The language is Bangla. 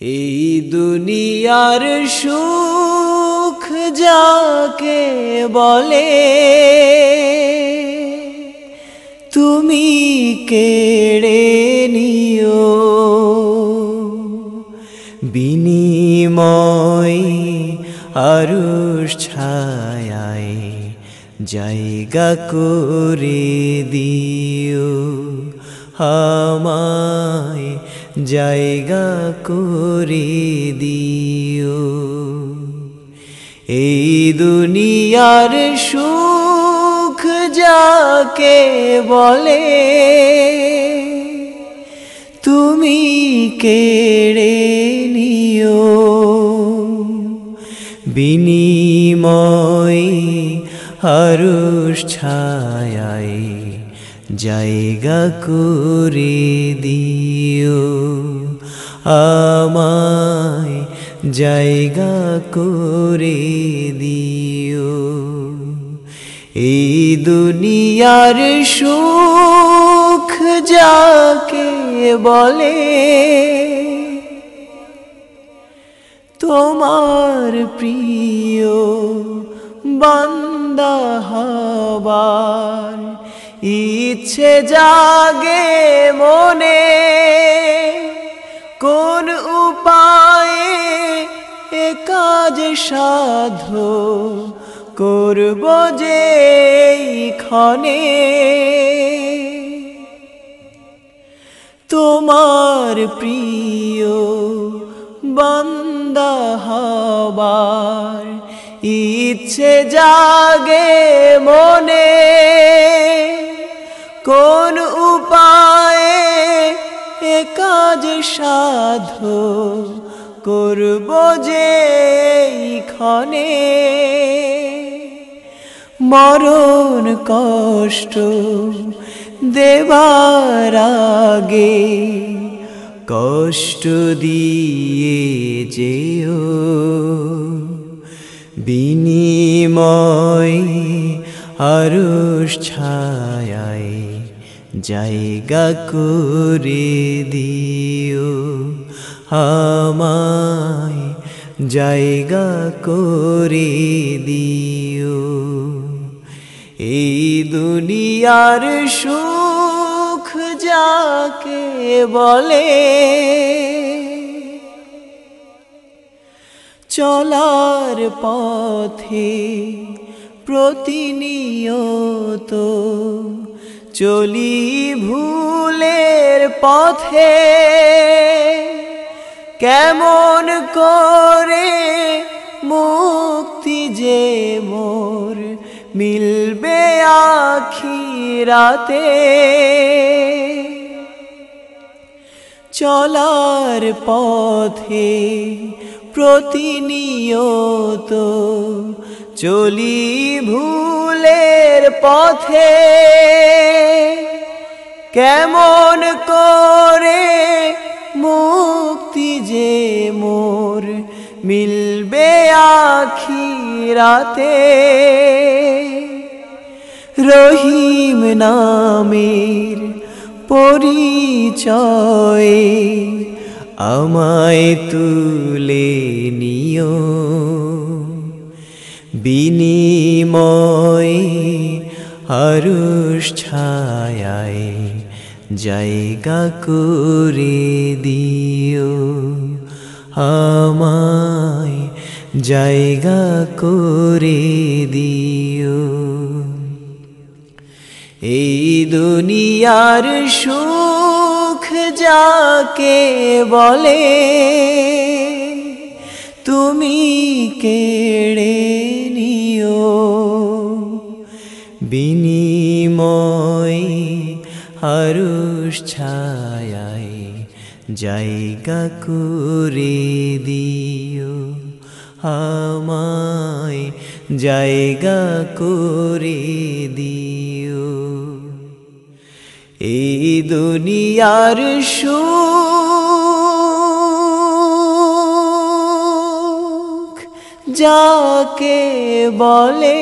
এই দুনিয়ার সুখ যাকে বলে, তুমি কেড়ে নিও। বিনিময় আরুষ ছায় জায়গা করে দিও। আমায় জায়গা করে দিও। এই দুনিয়ার সুখ যাকে বলে তুমি কেড়ে নিও। বিনিময় হরুষ ছায় জায়গা করে দিও। আমায় জায়গা করে দিও। এই দুনিয়ার সুখ যাকে বলে, তোমার প্রিয় বান্দা হবার ইচ্ছে জাগে মনে, কোন উপায়ে এ কাজ সাধ করব যে ক্ষণে তোমার প্রিয় বান্দা হবার ইচ্ছে জাগে মনে কোন উপায়ে এ কাজ সাধ করব যে ক্ষণে মরণ কষ্ট দেবার আগে কষ্ট দিয়ে যেও। বিনিময় আরুষ ছায় জায়গা করে দিও, আমায় জায়গা করে দিও। এই দুনিয়ার সুখ যাকে বলে, চলার পথে প্রতিনিয়ত চলি ভুলের পথে। কেমন করে মুক্তি যে মোর মিলবে আখিরাতে। চলার পথে প্রতিনিয়ত চলি ভুলের পথে। কেমন করে মুক্তি যে মোর মিলবে আখিরাতে। রহিম নামের পরিচয়ে আমায় তুলে নিও। বিনিময় হরুষ ছায় জায়গা করে দিও। আমায় জায়গা করে দিও। এই দুনিয়ার সুখ যাকে বলে, তুমি কেড়ে নিও। বিনিময় হরুষ ছায় জায়গা করে দিও। আমায় জায়গা করে দিও। এই দুনিয়ার সুখ যাকে বলে